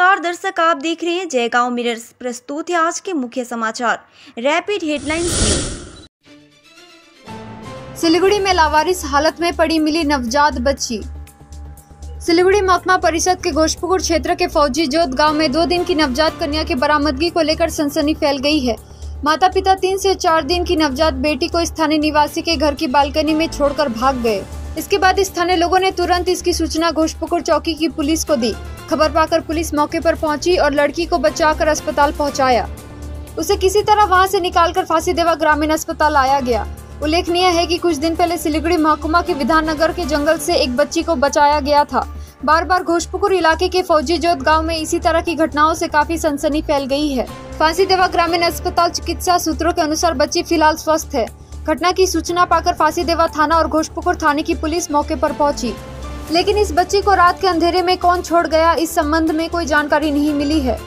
नमस्कार दर्शक आप देख रहे हैं जयगांव मिरर्स। प्रस्तुत है आज के मुख्य समाचार। Rapid headlines. सिलीगुड़ी में लावारिस हालत में पड़ी मिली नवजात बच्ची। सिलीगुड़ी महकमा परिषद के घोषपुकुर क्षेत्र के फौजी जोत गाँव में दो दिन की नवजात कन्या की बरामदगी को लेकर सनसनी फैल गई है। माता पिता तीन से चार दिन की नवजात बेटी को स्थानीय निवासी के घर की बालकनी में छोड़कर भाग गए। इसके बाद स्थानीय लोगों ने तुरंत इसकी सूचना घोषपुकुर चौकी की पुलिस को दी। खबर पाकर पुलिस मौके पर पहुँची और लड़की को बचाकर अस्पताल पहुँचाया। उसे किसी तरह वहाँ से निकालकर फांसी देवा ग्रामीण अस्पताल लाया गया। उल्लेखनीय है कि कुछ दिन पहले सिलीगुड़ी महकुमा के विधाननगर के जंगल से एक बच्ची को बचाया गया था। बार बार घोषपुकुर इलाके के फौजी जोत गाँव में इसी तरह की घटनाओं से काफ़ी सनसनी फैल गई है। फांसी देवा ग्रामीण अस्पताल चिकित्सा सूत्रों के अनुसार बच्ची फ़िलहाल स्वस्थ है। घटना की सूचना पाकर फांसी देवा थाना और घोषपुकुर थाने की पुलिस मौके पर पहुँची। लेकिन इस बच्ची को रात के अंधेरे में कौन छोड़ गया? इस संबंध में कोई जानकारी नहीं मिली है।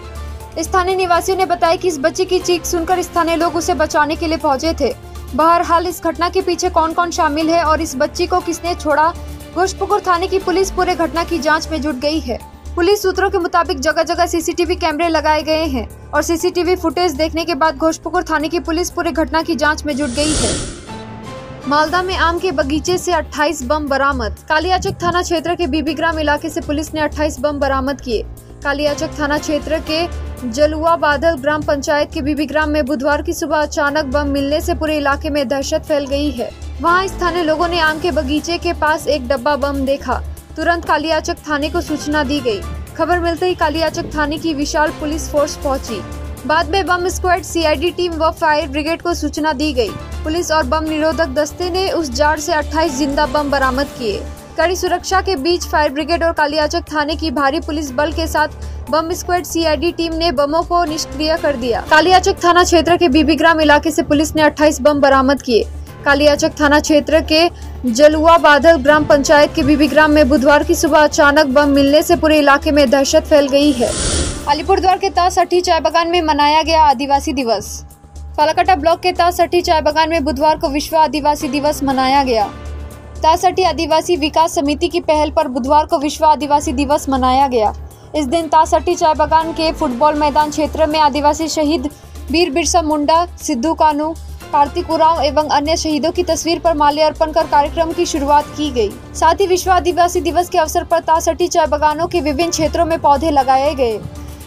स्थानीय निवासियों ने बताया कि इस बच्ची की चीख सुनकर स्थानीय लोग उसे बचाने के लिए पहुँचे थे। बहरहाल, इस घटना के पीछे कौन कौन शामिल है और इस बच्ची को किसने छोड़ा? घोषपुकुर थाने की पुलिस पूरे घटना की जाँच में जुट गई है। पुलिस सूत्रों के मुताबिक जगह जगह सीसीटीवी कैमरे लगाए गए हैं और सीसीटीवी फुटेज देखने के बाद घोषपुकुर थाने की पुलिस पूरे घटना की जाँच में जुट गई है। मालदा में आम के बगीचे से 28 बम बरामद। कालियाचक थाना क्षेत्र के बीबीग्राम इलाके से पुलिस ने 28 बम बरामद किए। कालियाचक थाना क्षेत्र के जलुआ बादल ग्राम पंचायत के बीबीग्राम में बुधवार की सुबह अचानक बम मिलने से पूरे इलाके में दहशत फैल गई है। वहाँ स्थानीय लोगों ने आम के बगीचे के पास एक डब्बा बम देखा। तुरंत कालियाचक थाने को सूचना दी गई। खबर मिलते ही कालियाचक थाने की विशाल पुलिस फोर्स पहुँची। बाद में बम स्क्वाड सीआईडी टीम व फायर ब्रिगेड को सूचना दी गई। पुलिस और बम निरोधक दस्ते ने उस जार से 28 ज़िंदा बम बरामद किए। कड़ी सुरक्षा के बीच फायर ब्रिगेड और कालियाचक थाने की भारी पुलिस बल के साथ बम स्क्वाड सीआईडी टीम ने बमों को निष्क्रिय कर दिया। कालियाचक थाना क्षेत्र के बीबीग्राम इलाके से पुलिस ने 28 बम बरामद किए। कालियाचक थाना क्षेत्र के जलुआ बादल ग्राम पंचायत के बीबीग्राम में बुधवार की सुबह अचानक बम मिलने से पूरे इलाके में दहशत फैल गई है। अलीपुरद्वार के तासठी चाय बागान में मनाया गया आदिवासी दिवस। फालाकटा ब्लॉक के तासठी चाय बागान में बुधवार को विश्व आदिवासी दिवस मनाया गया। तासठी आदिवासी विकास समिति की पहल पर बुधवार को विश्व आदिवासी दिवस मनाया गया। इस दिन तासठी चाय बागान के फुटबॉल मैदान क्षेत्र में आदिवासी शहीद वीर बिरसा मुंडा, सिद्धू कानू, कार्तिक उराव एवं अन्य शहीदों की तस्वीर पर माल्यार्पण कर कार्यक्रम की शुरुआत की गई। साथ ही विश्व आदिवासी दिवस के अवसर पर तासठी चाय बागानों के विभिन्न क्षेत्रों में पौधे लगाए गए।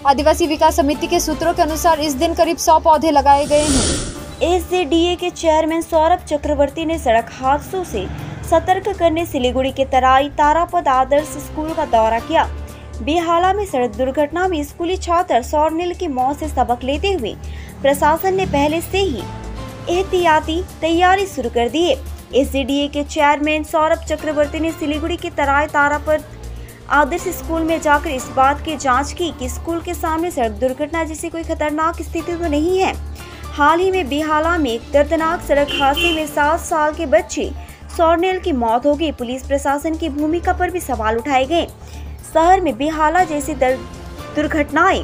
आदिवासी विकास समिति के सूत्रों के अनुसार इस दिन करीब सौ पौधे लगाए गए हैं। एस के चेयरमैन सौरभ चक्रवर्ती ने सड़क हादसों से सतर्क करने सिलीगुड़ी के तराई तारापद आदर्श स्कूल का दौरा किया। बेहाला में सड़क दुर्घटना में स्कूली छात्र सौरनील की मौत से सबक लेते हुए प्रशासन ने पहले से ही एहतियाती तैयारी शुरू कर दी है। एस के चेयरमैन सौरभ चक्रवर्ती ने सिलीगुड़ी के तराई तारापद आदर्श स्कूल में जाकर इस बात की जाँच की कि स्कूल के सामने सड़क दुर्घटना जैसी कोई खतरनाक स्थिति तो नहीं है। हाल ही में बिहाला में एक दर्दनाक सड़क हादसे में सात साल के बच्चे सौरनेल की मौत हो गई। पुलिस प्रशासन की भूमिका पर भी सवाल उठाए गए। शहर में बेहाला जैसी दुर्घटनाएँ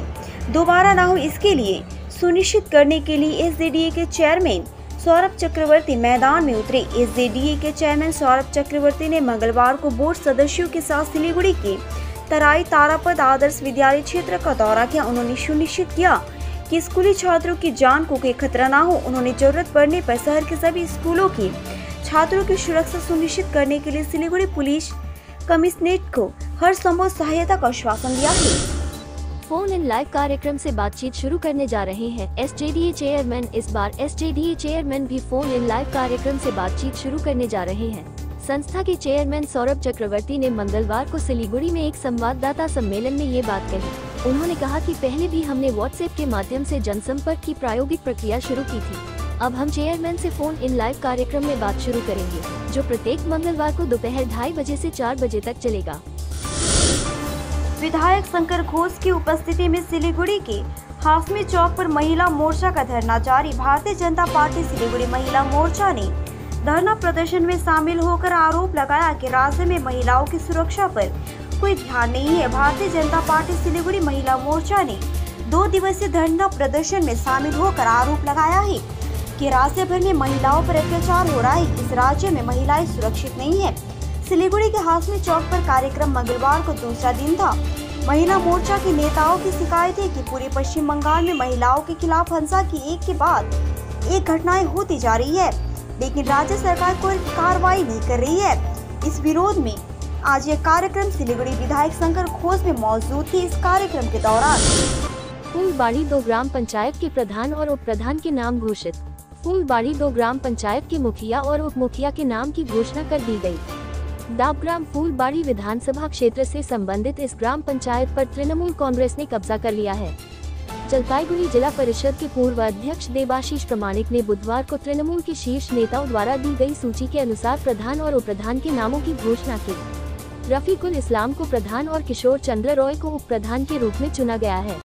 दोबारा न हो इसके लिए सुनिश्चित करने के लिए एसडीडीए के चेयरमैन सौरभ चक्रवर्ती मैदान में उतरे। एस के चेयरमैन सौरभ चक्रवर्ती ने मंगलवार को बोर्ड सदस्यों के साथ सिलीगुड़ी के तराई तारापद आदर्श विद्यालय क्षेत्र का दौरा किया। उन्होंने सुनिश्चित किया कि स्कूली छात्रों की जान को कोई खतरा न हो। उन्होंने ज़रूरत पड़ने पर शहर के सभी स्कूलों की छात्रों की सुरक्षा सुनिश्चित करने के लिए सिलीगुड़ी पुलिस कमिश्नरेट को हर संभव सहायता का आश्वासन दिया। है फ़ोन इन लाइव कार्यक्रम से बातचीत शुरू करने जा रहे हैं। एस चेयरमैन इस बार एस चेयरमैन भी फ़ोन इन लाइव कार्यक्रम से बातचीत शुरू करने जा रहे हैं। संस्था के चेयरमैन सौरभ चक्रवर्ती ने मंगलवार को सिलीगुड़ी में एक संवाददाता सम्मेलन में ये बात कही। उन्होंने कहा कि पहले भी हमने व्हाट्सएप के माध्यम से जनसंपर्क की प्रायोगिक प्रक्रिया शुरू की थी। अब हम चेयरमैन से फ़ोन इन लाइव कार्यक्रम में बात शुरू करेंगे, जो प्रत्येक मंगलवार को दोपहर ढाई बजे से चार बजे तक चलेगा। विधायक शंकर घोष की उपस्थिति में सिलीगुड़ी के हाफमी चौक पर महिला मोर्चा का धरना जारी। भारतीय जनता पार्टी सिलीगुड़ी महिला मोर्चा ने धरना प्रदर्शन में शामिल होकर आरोप लगाया कि राज्य में महिलाओं की सुरक्षा पर कोई ध्यान नहीं है। भारतीय जनता पार्टी सिलीगुड़ी महिला मोर्चा ने दो दिवसीय धरना प्रदर्शन में शामिल होकर आरोप लगाया है कि राज्य भर में महिलाओं पर अत्याचार हो रहा है। इस राज्य में महिलाएँ सुरक्षित नहीं है। सिलीगुड़ी के हाशमी चौक पर कार्यक्रम मंगलवार को दूसरा दिन था। महिला मोर्चा के नेताओं की शिकायत है कि पूरे पश्चिम बंगाल में महिलाओं के खिलाफ हिंसा की एक के बाद एक घटनाएँ होती जा रही है, लेकिन राज्य सरकार कोई कार्रवाई नहीं कर रही है। इस विरोध में आज ये कार्यक्रम सिलीगुड़ी विधायक शंकर घोष में मौजूद थे इस कार्यक्रम के दौरान। फूलबाड़ी दो ग्राम पंचायत के प्रधान और उप प्रधान के नाम घोषित। फूलबाड़ी दो ग्राम पंचायत के मुखिया और उप मुखिया के नाम की घोषणा कर दी गई। दाबग्राम फूलबाड़ी विधानसभा क्षेत्र से संबंधित इस ग्राम पंचायत पर तृणमूल कांग्रेस ने कब्जा कर लिया है। जलपाईगुड़ी जिला परिषद के पूर्व अध्यक्ष देवाशीष प्रमाणिक ने बुधवार को तृणमूल के शीर्ष नेताओं द्वारा दी गई सूची के अनुसार प्रधान और उप के नामों की घोषणा की। रफीकुल इस्लाम को प्रधान और किशोर चंद्र रॉय को उप प्रधान के रूप में चुना गया है।